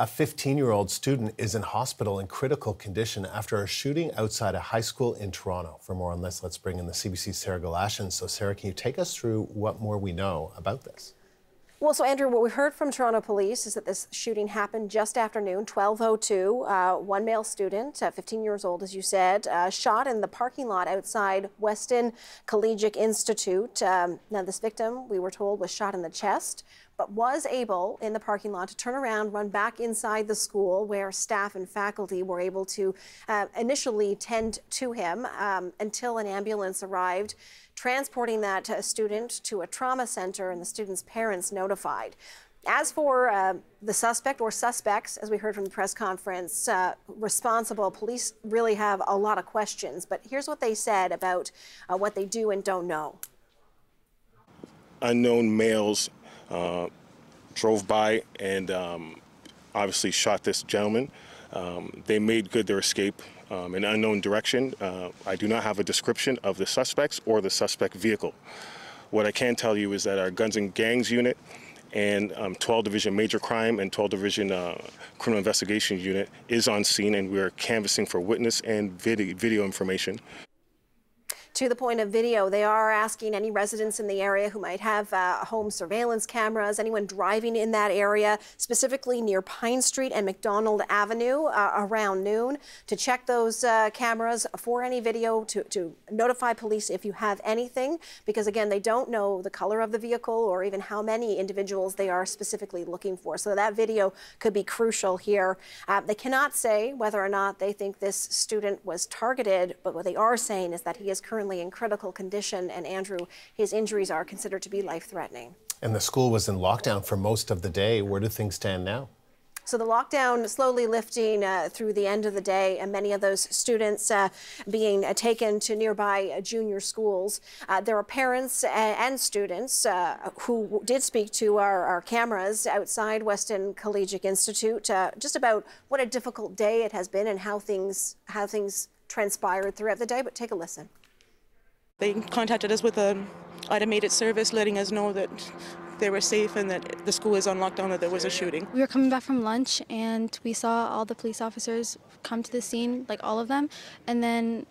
A 15 year old student is in hospital in critical condition after a shooting outside a high school in Toronto. For more on this, let's bring in the CBC's Sarah Galashan. So, Sarah, can you take us through what more we know about this? Well, so Andrew, what we heard from Toronto police is that this shooting happened just after noon, 12:02. Uh, one male student, uh, 15 years old, as you said, uh, shot in the parking lot outside Weston Collegiate Institute. Um, now, this victim, we were told, was shot in the chest, but was able in the parking lot to turn around, run back inside the school, where staff and faculty were able to uh, initially tend to him um, until an ambulance arrived transporting that uh, student to a trauma center and the student's parents notified. As for uh, the suspect or suspects, as we heard from the press conference, uh, responsible, police really have a lot of questions. But here's what they said about uh, what they do and don't know. Unknown males uh, drove by and um, obviously shot this gentleman. Um, they made good their escape um, in unknown direction. Uh, I do not have a description of the suspects or the suspect vehicle. What I can tell you is that our Guns and Gangs unit and um, 12 Division Major Crime and 12 Division uh, Criminal Investigation Unit is on scene and we are canvassing for witness and video, video information to the point of video. They are asking any residents in the area who might have uh, home surveillance cameras, anyone driving in that area, specifically near Pine Street and McDonald Avenue uh, around noon, to check those uh, cameras for any video, to, to notify police if you have anything, because again, they don't know the color of the vehicle or even how many individuals they are specifically looking for. So that video could be crucial here. Uh, they cannot say whether or not they think this student was targeted, but what they are saying is that he is currently in critical condition, and Andrew, his injuries are considered to be life threatening. And the school was in lockdown for most of the day. Where do things stand now? So the lockdown slowly lifting uh, through the end of the day, and many of those students uh, being uh, taken to nearby uh, junior schools. Uh, there are parents and students uh, who did speak to our, our, cameras outside Weston Collegiate Institute just about what a difficult day it has been and how things how things transpired throughout the day. But take a listen. They contacted us with an automated service letting us know that they were safe and that the school is on lockdown, that there was a shooting. We were coming back from lunch and we saw all the police officers come to the scene, like all of them, and then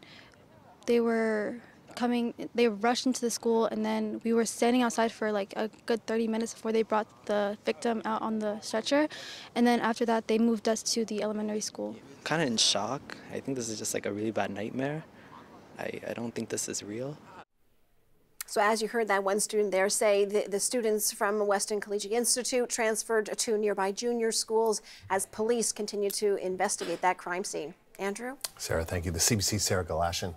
they were coming they rushed into the school and then we were standing outside for like a good 30 minutes before they brought the victim out on the stretcher. And then after that they moved us to the elementary school. Kind of in shock. I think this is just like a really bad nightmare I, I don't think this is real. So as you heard that one student there say, the, the, students from Weston Collegiate Institute transferred to nearby junior schools as police continue to investigate that crime scene. Andrew? Sarah, thank you. The CBC Sarah Galashan.